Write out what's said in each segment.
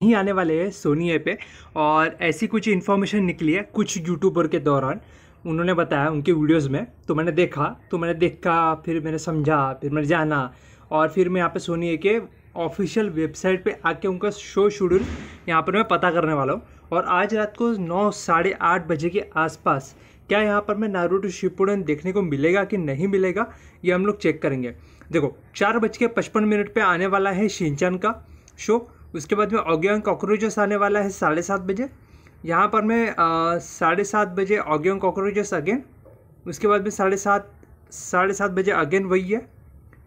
ही आने वाले हैं सोनी ऐप पे। और ऐसी कुछ इन्फॉर्मेशन निकली है, कुछ यूट्यूबर के दौरान। उन्होंने बताया उनके वीडियोस में। तो मैंने देखा तो मैंने देखा, फिर मैंने समझा, फिर मैंने जाना। और फिर मैं यहाँ पे सोनी के ऑफिशियल वेबसाइट पे आके उनका शो शेड्यूल यहाँ पर मैं पता करने वाला हूँ। और आज रात को नौ, साढ़े आठ बजे के आसपास, क्या यहाँ पर मैं नारूटो शिपुडन देखने को मिलेगा कि नहीं मिलेगा, ये हम लोग चेक करेंगे। देखो, चार बज के पचपन मिनट पर आने वाला है शिनचैन का शो उसके बाद में ऑगियन कॉकरोचेस आने वाला है साढ़े सात बजे। यहाँ पर मैं साढ़े सात बजे ऑगियन कॉकरोचेस अगेन। उसके बाद में साढ़े सात साढ़े सात बजे अगेन वही है।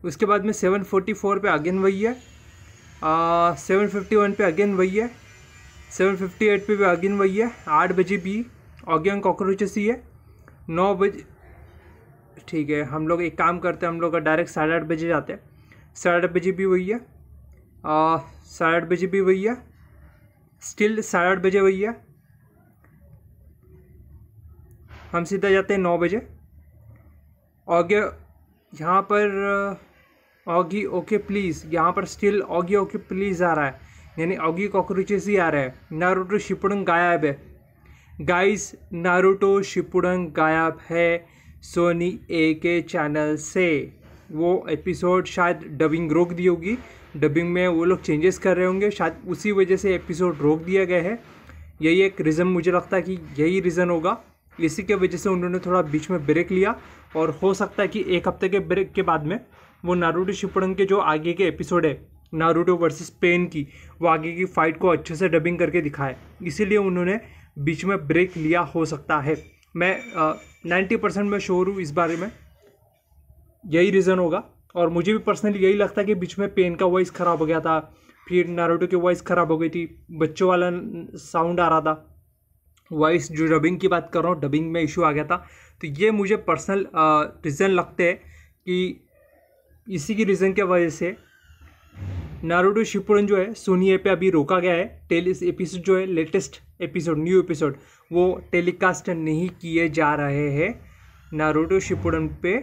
उसके बाद में सेवन फोर्टी फोर पर अगेन वही है। सेवन फिफ्टी वन पर अगेन वही है। सेवन फिफ्टी एट पर भी अगेन वही है। आठ बजे भी ऑगियन कॉकरोचेस ही है। नौ बजे, ठीक है, हम लोग एक काम करते हैं, हम लोग डायरेक्ट साढ़े आठ बजे जाते हैं। साढ़े आठ बजे भी वही है। साढ़े आठ बजे भी वही है। स्टिल साढ़े आठ बजे वही है। हम सीधा जाते हैं नौ बजे। ऑगे यहाँ पर ऑगी ओके प्लीज़ यहाँ पर स्टिल ऑगी ओके प्लीज़ आ रहा है। यानी ऑगी कॉकरोचेस ही आ रहा है। नारुतो शिपुडंग गायब है। गाइस नारुतो शिपुडंग गायब है सोनी ए के चैनल से। वो एपिसोड शायद डबिंग रोक दी होगी। डबिंग में वो लोग चेंजेस कर रहे होंगे। शायद उसी वजह से एपिसोड रोक दिया गया है। यही एक रीज़न मुझे लगता है कि यही रीज़न होगा। इसी के वजह से उन्होंने थोड़ा बीच में ब्रेक लिया। और हो सकता है कि एक हफ़्ते के ब्रेक के बाद में वो नारूटो शिपड़न के जो आगे के एपिसोड है नारूटो वर्सेस पेन की, वो आगे की फ़ाइट को अच्छे से डबिंग करके दिखाए। इसीलिए उन्होंने बीच में ब्रेक लिया हो सकता है। मैं नाइन्टी परसेंट मैं श्योर हूँ इस बारे में। यही रीज़न होगा। और मुझे भी पर्सनली यही लगता है कि बीच में पेन का वॉइस ख़राब हो गया था। फिर नारोटो की वॉइस ख़राब हो गई थी। बच्चों वाला साउंड आ रहा था। वॉइस जो डबिंग की बात कर रहा हूँ डबिंग में इशू आ गया था। तो ये मुझे पर्सनल रीज़न लगते हैं कि इसी की रीज़न के वजह से नारोटो शिपुरन जो है सोनी पे अभी रोका गया है। टेली एपिसोड जो है लेटेस्ट एपिसोड न्यू एपिसोड वो टेलीकास्ट नहीं किए जा रहे हैं नारोटो शिपुरन पे।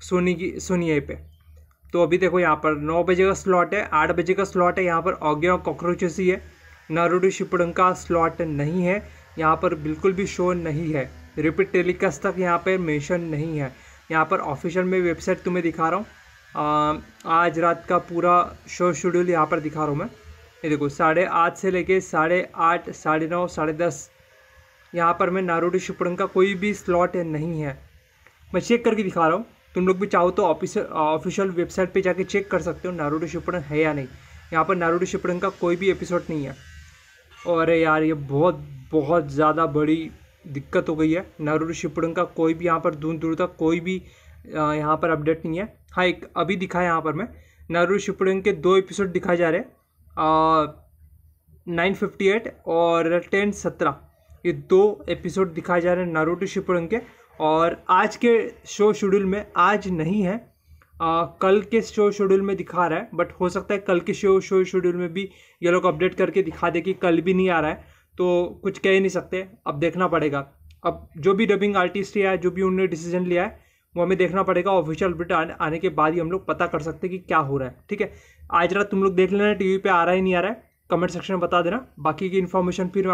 सोनी की, सोनी पे। तो अभी देखो यहाँ पर नौ बजे का स्लॉट है, आठ बजे का स्लॉट है, यहाँ पर ऑगिया कॉकरोचेस ही है। नारूडो शिपड़ंग का स्लॉट नहीं है, यहाँ पर बिल्कुल भी शो नहीं है। रिपीट टेलीकास्ट तक यहाँ पर मेंशन नहीं है। यहाँ पर ऑफिशियल में वेबसाइट तुम्हें दिखा रहा हूँ। आज रात का पूरा शो शेड्यूल यहाँ पर दिखा रहा हूँ मैं। ये देखो, साढ़े आठ से लेके साढ़े आठ, साढ़े नौ, साढ़े दस, यहाँ पर मैं नारूडो शिपड़ंग का कोई भी स्लॉट नहीं है। मैं चेक करके दिखा रहा हूँ। तुम लोग भी चाहो तो ऑफिशियल वेबसाइट पे जाके चेक कर सकते हो नारूडो शिपड़न है या नहीं। यहाँ पर नारूडो शिपड़न का कोई भी एपिसोड नहीं है। और यार, ये बहुत बहुत ज़्यादा बड़ी दिक्कत हो गई है। नारूडो शिपड़न का कोई भी यहाँ पर दूर दूर तक कोई भी यहाँ पर अपडेट नहीं है। हाँ एक अभी दिखा है यहाँ पर मैं। नारूडो शिपड़न के दो एपिसोड दिखाए जा रहे हैं। नाइन फिफ्टी एट और टेन सत्रह। ये दो एपिसोड दिखाए जा रहे हैं नारूटो शिपड़न के। और आज के शो शेड्यूल में आज नहीं है। आ, कल के शो शेड्यूल में दिखा रहा है बट हो सकता है कल के शो शो शेड्यूल में भी ये लोग अपडेट करके दिखा दे कि कल भी नहीं आ रहा है तो कुछ कह ही नहीं सकते। अब देखना पड़ेगा। अब जो भी डबिंग आर्टिस्ट या जो भी उन्होंने डिसीज़न लिया है वो हमें देखना पड़ेगा। ऑफिशियल अपडेट आने के बाद ही हम लोग पता कर सकते हैं कि क्या हो रहा है ठीक है? आज रात तुम लोग देख लेना टीवी पे आ रहा है नहीं आ रहा है कमेंट सेक्शन में बता देना। बाकी की इन्फॉर्मेशन फिर